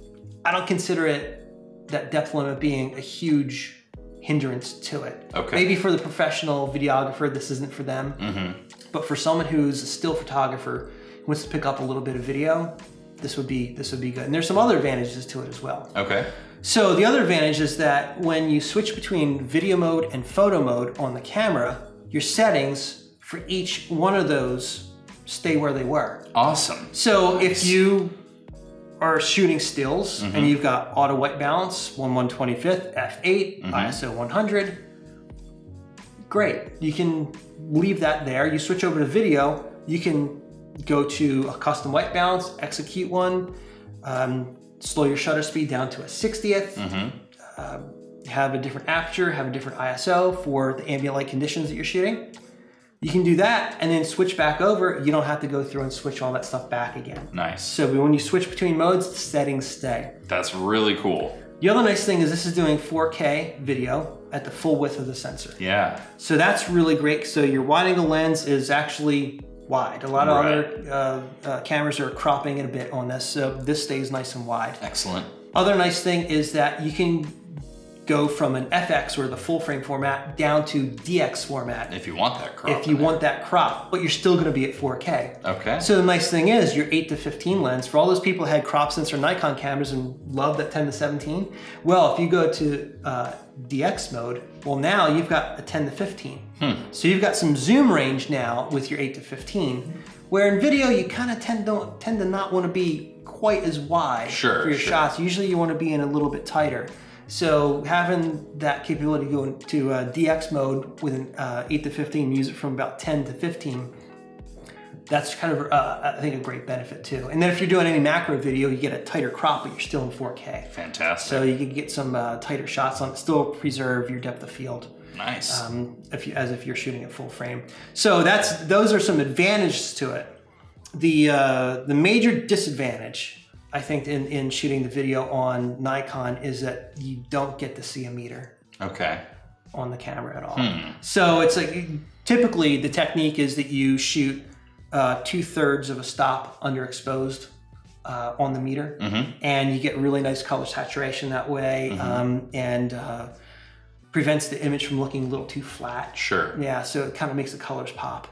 I don't consider it that depth limit being a huge hindrance to it. Okay. Maybe for the professional videographer, this isn't for them. Mm-hmm. But for someone who's a still photographer who wants to pick up a little bit of video, this would be this would be good. And there's some other advantages to it as well. Okay. So the other advantage is that when you switch between video mode and photo mode on the camera, your settings for each one of those stay where they were. Awesome. So if you are shooting stills and mm-hmm. you've got auto white balance, 1 125th, f8, mm-hmm. ISO 100, great. You can leave that there. You switch over to video, you can go to a custom white balance, execute one, um, slow your shutter speed down to a 60th, uh, have a different aperture, have a different ISO for the ambient light conditions that you're shooting. You can do that and then switch back over. You don't have to go through and switch all that stuff back again. Nice. So when you switch between modes, the settings stay. That's really cool. The other nice thing is this is doing 4K video at the full width of the sensor. Yeah. So that's really great. So your wide angle lens is actually wide. A lot of Right. other uh, uh, cameras are cropping it a bit on this, so this stays nice and wide. Excellent. Other nice thing is that you can go from an FX or the full frame format down to DX format If you want that crop. if you want that crop, but you're still going to be at 4K. Okay. So the nice thing is your 8 to 15 lens, for all those people who had crop sensor Nikon cameras and love that 10 to 17, well, if you go to uh, DX mode, well now you've got a 10 to 15. Hmm. So you've got some zoom range now with your 8 to 15, where in video you kind of tend to, tend to not want to be quite as wide Sure, for your sure. shots. Usually you want to be in a little bit tighter. So having that capability to go into uh, DX mode with an uh, 8 to 15, use it from about 10 to 15, that's kind of, uh, I think, a great benefit too. And then if you're doing any macro video, you get a tighter crop, but you're still in 4K. Fantastic. So you can get some uh, tighter shots on it, still preserve your depth of field. nice. Um, if you, as if you're shooting at full frame. So that's those are some advantages to it. The uh, the major disadvantage, I think, in, in shooting the video on Nikon is that you don't get to see a meter okay. on the camera at all. So it's like typically the technique is that you shoot uh, two thirds of a stop underexposed uh, on the meter, and you get really nice color saturation that way, um, and uh, prevents the image from looking a little too flat. Sure. Yeah, so it kind of makes the colors pop.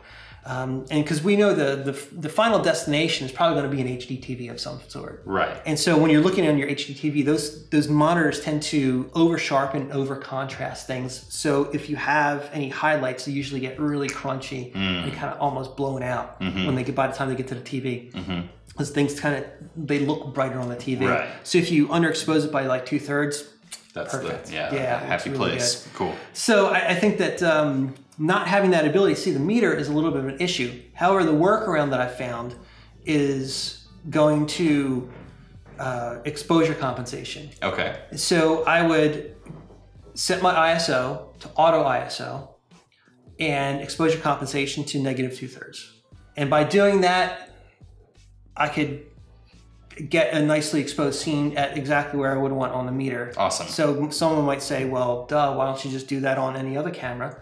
Um, and because we know the, the the final destination is probably going to be an HD TV of some sort. Right. And so when you're looking on your HD TV, those those monitors tend to over sharpen, over contrast things. So if you have any highlights, they usually get really crunchy and kind of almost blown out when they get by the time they get to the TV. Those things kind of they look brighter on the TV. Right. So if you underexpose it by like two thirds, That's Perfect. the yeah, Yeah, happy really place. Cool. so I, I think that um, not having that ability to see the meter is a little bit of an issue. However, the workaround that I found is going to uh, exposure compensation. Okay. So I would set my ISO to auto ISO and exposure compensation to negative two thirds. And by doing that, I could get a nicely exposed scene at exactly where I would want on the meter. Awesome. So someone might say, well, duh, why don't you just do that on any other camera?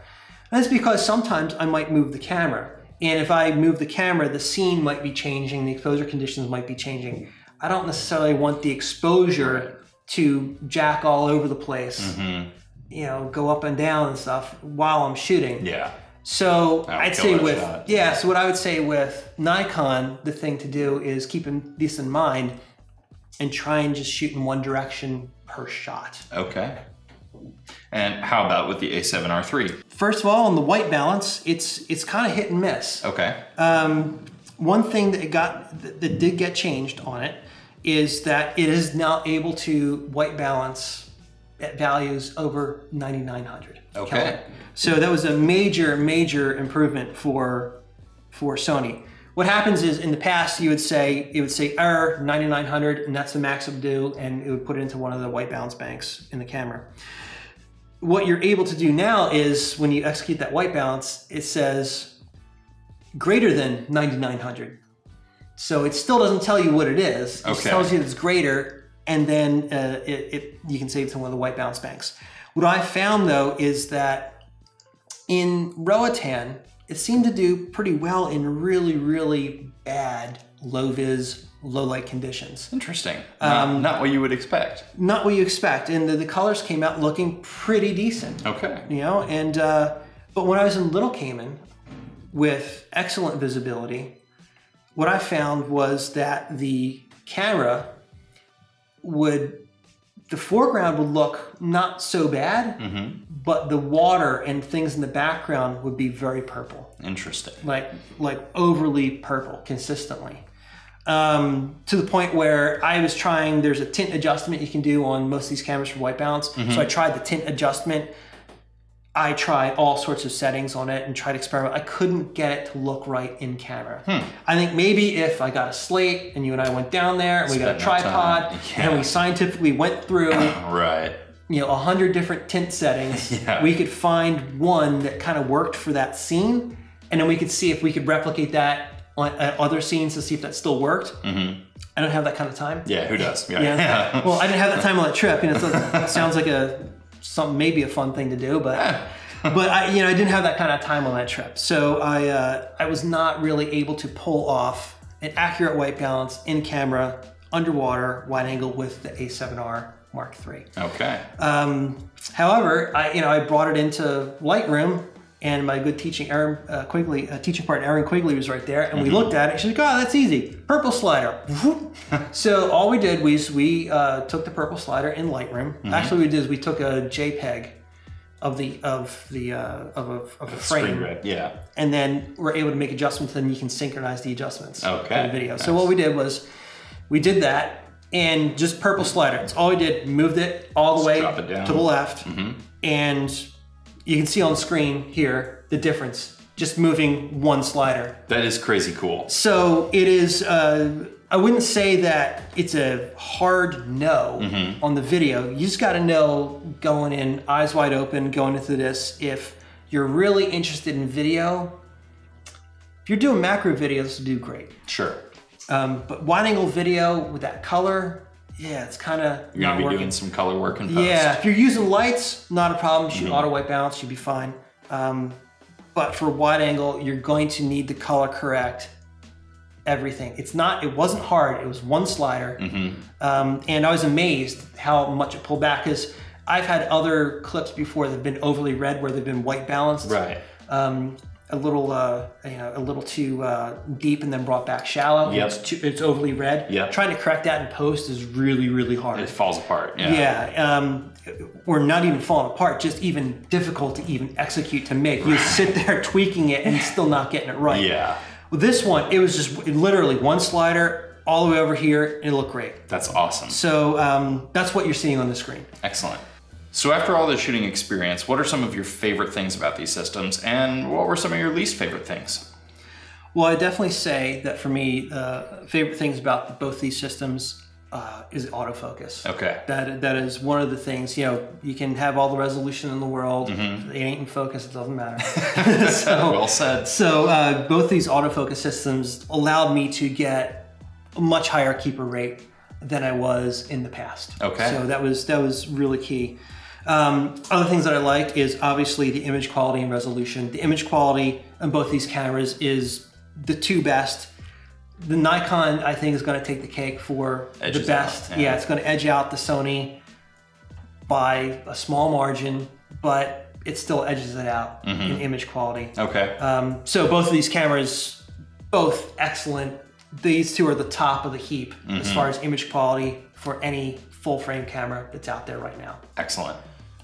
That's because sometimes I might move the camera. And if I move the camera, the scene might be changing, the exposure conditions might be changing. I don't necessarily want the exposure to jack all over the place, Mm-hmm. you know, go up and down and stuff while I'm shooting. Yeah. So I'd say with shot. yeah, so what I would say with Nikon, the thing to do is keep this in mind and try and just shoot in one direction per shot. Okay. And how about with the A7R3? First of all, on the white balance, it's it's kind of hit and miss. Okay. Um, one thing that it got that, that did get changed on it is that it is now able to white balance at values over 9900. Okay. Kelvin. So that was a major major improvement for for Sony. What happens is in the past you would say it would say error 9900 and that's the max it would do and it would put it into one of the white balance banks in the camera. What you're able to do now is when you execute that white balance, it says greater than 9900. So it still doesn't tell you what it is. It Okay. tells you it's greater, and then uh, it, it you can save it to one of the white balance banks. What I found though is that in Roatan, it seemed to do pretty well in really, really bad low vis, low light conditions. Interesting. not, not what you would expect. Not what you expect, and the, the colors came out looking pretty decent Okay. you know and uh, but when i was in little cayman with excellent visibility what i found was that the camera would the foreground would look not so bad but the water and things in the background would be very purple Interesting. like like overly purple consistently um, to the point where I was trying. There's a tint adjustment you can do on most of these cameras for white balance. So I tried the tint adjustment. I tried all sorts of settings on it and tried to experiment. I couldn't get it to look right in camera. I think maybe if I got a slate and you and I went down there and we got a Spent that time. tripod Yeah. and we scientifically went through Right. you know a hundred different tint settings Yeah. we could find one that kind of worked for that scene and then we could see if we could replicate that on at other scenes to see if that still worked Mm-hmm. i don't have that kind of time Yeah. Who does? Yeah. yeah. well i didn't have that time on that trip you know so it sounds like a some maybe a fun thing to do but but I, you know, I didn't have that kind of time on that trip, so I uh, I was not really able to pull off an accurate white balance in camera underwater wide angle with the A7R Mark III. Okay. Um, however, I you know I brought it into Lightroom, and my good teaching Erin uh, Quigley, uh, teaching partner Erin Quigley was right there, and we looked at it. She's like, "Oh, that's easy, purple slider." so all we did was we uh, took the purple slider in Lightroom. Actually, what we did is we took a JPEG of the of the uh, of a, of a frame. Yeah. and then we're able to make adjustments. And you can synchronize the adjustments Okay, the video. So what we did was we did that and just purple slider. It's all we did. Moved it all the way it down. to the left, and you can see on screen here the difference. Just moving one slider. That is crazy cool. So it is. Uh, I wouldn't say that it's a hard no Mm-hmm. on the video. You just got to know going in, eyes wide open, going into this. If you're really interested in video, if you're doing macro videos, do great. Sure. Um, but wide angle video with that color, yeah, it's kind of you're gonna be working. doing some color work in post. Yeah, if you're using lights, not a problem. Shoot Mm-hmm. auto white balance, you'll be fine. Um, but for wide angle, you're going to need to color correct everything. It's not. It wasn't hard. It was one slider, Mm-hmm. um, and I was amazed how much it pulled back. Because I've had other clips before that've been overly red, where they've been white balanced, Right. um, a little, uh, you know, a little too uh, deep, and then brought back shallow. Yep. It's, too, it's overly red. Yep. Trying to correct that in post is really, really hard. It falls apart. Yeah. Yeah, um, or not even falling apart, just even difficult to even execute to make. You sit there tweaking it and still not getting it right. Yeah. With this one, it was just literally one slider all the way over here, and it looked great. That's awesome. So um, that's what you're seeing on the screen. Excellent. So after all this shooting experience, what are some of your favorite things about these systems, and what were some of your least favorite things? Well, I definitely say that for me, uh, favorite things about both these systems uh, is autofocus. Okay. That that is one of the things. You know, you can have all the resolution in the world. If it ain't in focus, it doesn't matter. so, Well said. So uh, both these autofocus systems allowed me to get a much higher keeper rate than I was in the past. Okay. So that was that was really key. Um, other things that I like is obviously the image quality and resolution. The image quality on both these cameras is the two best. The Nikon, I think, is going to take the cake for Edges the out, best. yeah. yeah, it's going to edge out the Sony by a small margin, but it still edges it out Mm-hmm. in image quality. Okay. Um, so both of these cameras, both excellent. These two are the top of the heap as Mm-hmm. far as image quality for any full frame camera that's out there right now. Excellent.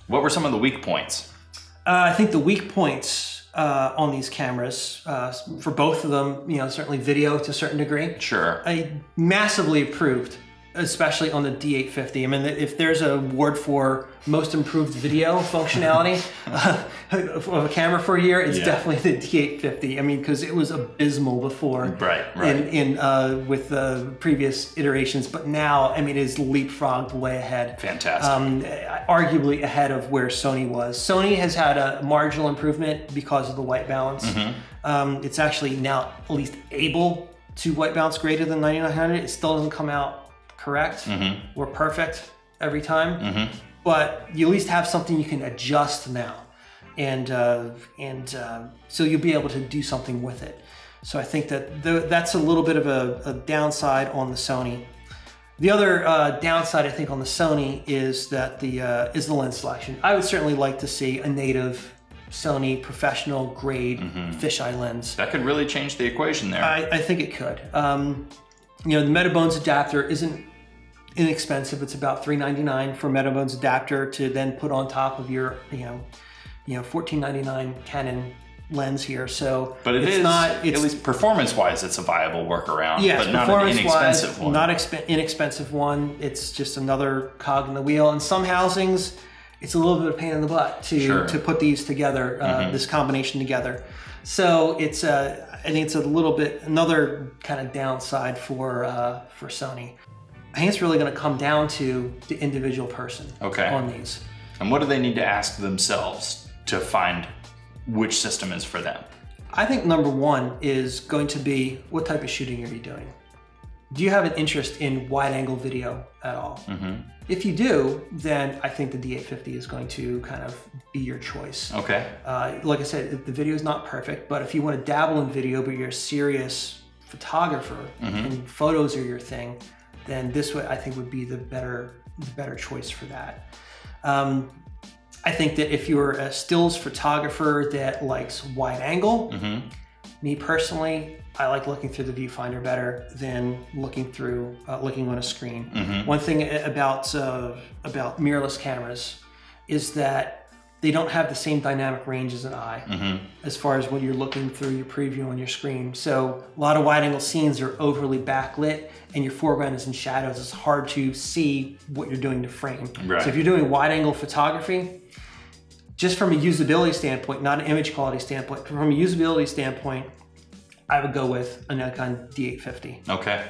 What were some of the weak points? Uh, I think the weak points uh, on these cameras, uh, for both of them, you know, certainly video to a certain degree, Sure. I massively improved, especially on the D850. I mean, if there's a award for most improved video functionality uh, of a camera for a year, it's Yeah. definitely the D850. I mean, because it was abysmal before, Right, right. In, in uh, with the previous iterations, but now, I mean, it's leapfrogged way ahead. Fantastic. Um, arguably ahead of where Sony was. Sony has had a marginal improvement because of the white balance. Mm-hmm. Um, it's actually now at least able to white balance greater than 9900. It still doesn't come out correct Mm-hmm. or perfect every time, but you at least have something you can adjust now, and uh, and uh, so you'll be able to do something with it. So I think that the, that's a little bit of a, a downside on the Sony. The other uh, downside, I think, on the Sony is that the uh, is the lens selection. I would certainly like to see a native Sony professional grade fisheye lens. that could really change the equation there. I, I think it could. Um, you know, the Metabones adapter isn't inexpensive. It's about three ninety nine for a Metabones adapter to then put on top of your, you know, you know, fourteen ninety nine Canon lens here. So, but it it's is, not. It's at least performance-wise, it's a viable workaround, Yes, but not an performance inexpensive wise, one. not exp- inexpensive one. It's just another cog in the wheel. And some housings, it's a little bit of a pain in the butt to Sure. Mm-hmm. to put these together, uh, this combination together. So it's uh, I think it's a little bit another kind of downside for uh, for Sony. I think it's really going to come down to the individual person Okay. on these. and what do they need to ask themselves to find which system is for them? I think number one is going to be what type of shooting are you doing? Do you have an interest in wide angle video at all? If you do, then I think the D850 is going to kind of be your choice. Okay. Uh, like I said, the video is not perfect, but if you want to dabble in video, but you're a serious photographer and photos are your thing, then this would I think would be the better the better choice for that. Um, I think that if you're a stills photographer that likes wide angle, me personally, I like looking through the viewfinder better than looking through uh, looking on a screen. One thing about uh, about mirrorless cameras is that they don't have the same dynamic range as an eye as far as when you're looking through your preview on your screen. So a lot of wide angle scenes are overly backlit and your foreground is in shadows. It's hard to see what you're doing to frame. Right. So if you're doing wide angle photography, just from a usability standpoint, not an image quality standpoint, from a usability standpoint, I would go with a Nikon D850. Okay.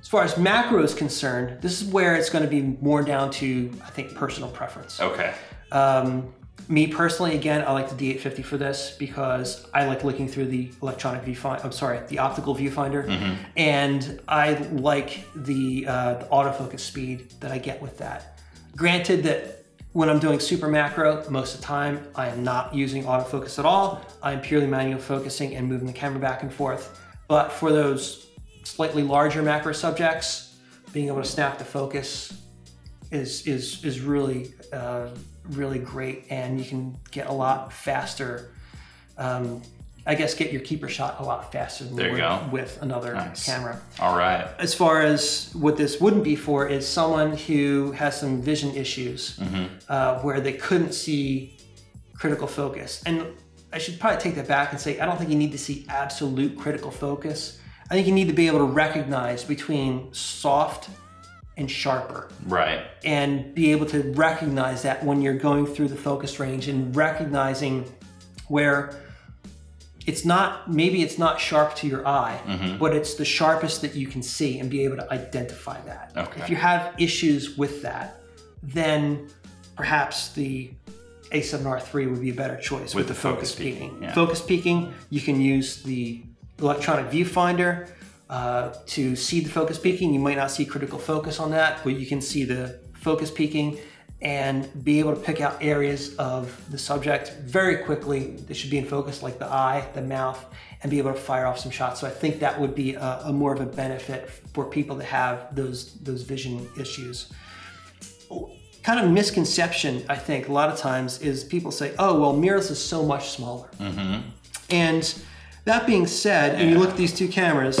As far as macro is concerned, this is where it's going to be more down to, I think, personal preference. Okay. Um, me personally, again, I like the D850 for this because I like looking through the electronic viewfinder. I'm sorry, the optical viewfinder, and I like the, uh, the autofocus speed that I get with that. Granted that when I'm doing super macro, most of the time I am not using autofocus at all. I'm purely manual focusing and moving the camera back and forth. But for those slightly larger macro subjects, being able to snap the focus is is is really uh, really great, and you can get a lot faster. Um, I guess get your keeper shot a lot faster than There you would go. with another Nice. camera. All right. As far as what this wouldn't be for is someone who has some vision issues uh, where they couldn't see critical focus. And I should probably take that back and say I don't think you need to see absolute critical focus. I think you need to be able to recognize between soft and sharper Right. and be able to recognize that when you're going through the focus range and recognizing where it's not maybe it's not sharp to your eye mm-hmm. but it's the sharpest that you can see and be able to identify that Okay. if you have issues with that then perhaps the a7R3 would be a better choice with, the the focus, focus peaking, peaking. yeah. Focus peaking, you can use the electronic viewfinder uh, to see the focus peaking. You might not see critical focus on that, but you can see the focus peaking and be able to pick out areas of the subject very quickly that should be in focus, like the eye, the mouth, and be able to fire off some shots. So I think that would be a, a more of a benefit for people that have those those vision issues kind of misconception, I think, a lot of times is people say, oh, well, mirrorless is so much smaller. And that being said, and you look at these two cameras,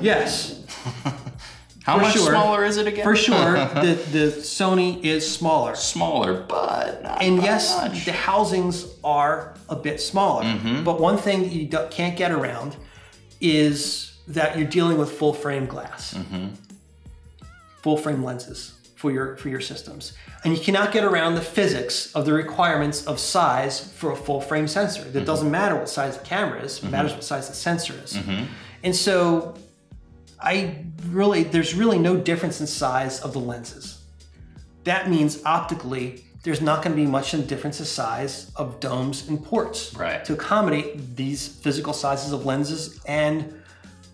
yes, How For much sure. smaller is it again? for sure, the, the Sony is smaller. Smaller, but not And yes, much. the housings are a bit smaller. Mm-hmm. But one thing that you can't get around is that you're dealing with full frame glass, mm-hmm. full frame lenses for your for your systems, and you cannot get around the physics of the requirements of size for a full frame sensor. It mm-hmm. doesn't matter what size the camera is; it matters what size the sensor is. And so, I really there's really no difference in size of the lenses that means optically there's not going to be much in difference in size of domes and ports Right. to accommodate these physical sizes of lenses and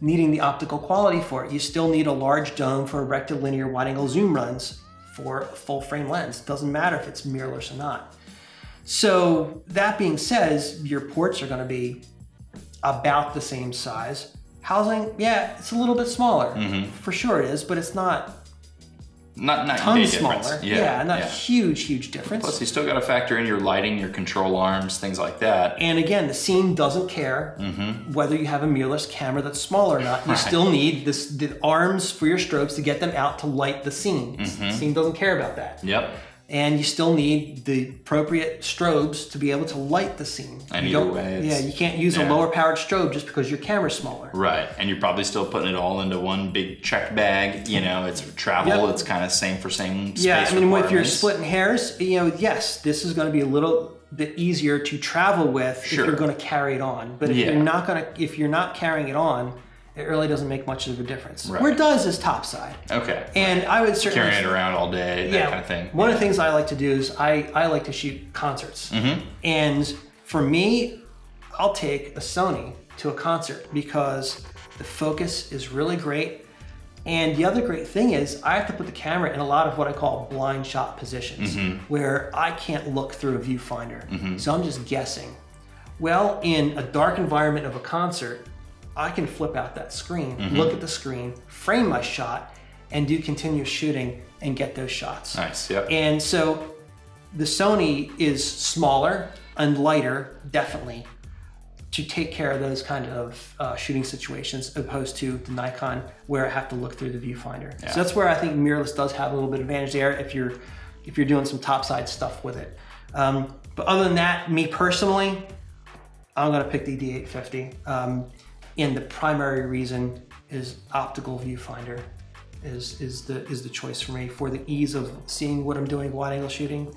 needing the optical quality for it. You still need a large dome for rectilinear wide angle zoom runs for a full frame lens. Doesn't matter if it's mirrorless or not. So that being said, your ports are going to be about the same size. Housing, yeah, it's a little bit smaller. Mm-hmm. For sure it is, but it's not not not tons smaller. difference. Yeah, not yeah. huge, huge difference. Plus, you still got to factor in your lighting, your control arms, things like that. and again, the scene doesn't care mm-hmm. whether you have a mirrorless camera that's smaller or not. You still need this the arms for your strobes to get them out to light the scene. The scene doesn't care about that. Yep. And you still need the appropriate strobes to be able to light the scene. And you either don't- way, yeah, you can't use yeah. a lower powered strobe just because your camera's smaller. Right, and you're probably still putting it all into one big check bag. You know, it's travel. Yep. It's kind of same for same. Yeah, space I mean, if you're splitting hairs, you know, yes, this is going to be a little bit easier to travel with Sure. if you're going to carry it on. But if Yeah. you're not going to, if you're not carrying it on, it really doesn't make much of a difference. Right. Where it does is topside, Okay. and I would certainly Carrying it around all day, that yeah, kind of thing. One of the things I like to do is I, I like to shoot concerts. Mm-hmm. And for me, I'll take a Sony to a concert because the focus is really great. And the other great thing is I have to put the camera in a lot of what I call blind shot positions Mm-hmm. where I can't look through a viewfinder. So I'm just guessing. Well, in a dark environment of a concert, I can flip out that screen, Mm-hmm. look at the screen, frame my shot, and do continuous shooting and get those shots. Nice. Yep. And so the Sony is smaller and lighter, definitely, to take care of those kind of uh, shooting situations, opposed to the Nikon, where I have to look through the viewfinder. Yeah. So that's where I think mirrorless does have a little bit of advantage there if you're if you're doing some topside stuff with it. Um, but other than that, me personally, I'm gonna pick the D850. Um, and the primary reason is optical viewfinder is is the is the choice for me for the ease of seeing what I'm doing wide angle shooting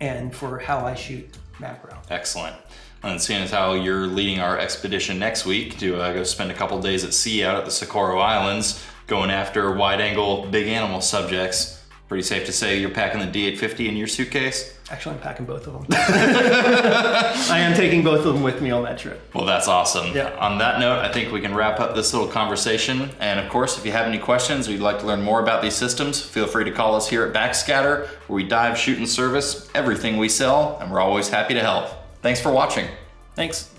and for how I shoot macro. Excellent. And seeing as how you're leading our expedition next week to uh, go spend a couple days at sea out at the Socorro Islands, going after wide angle big animal subjects, pretty safe to say you're packing the D850 in your suitcase? Actually, I'm packing both of them. I am taking both of them with me on that trip. Well, that's awesome. Yeah. On that note, I think we can wrap up this little conversation. And of course, if you have any questions or you'd like to learn more about these systems, feel free to call us here at Backscatter, where we dive, shoot, and service everything we sell, and we're always happy to help. Thanks for watching. Thanks.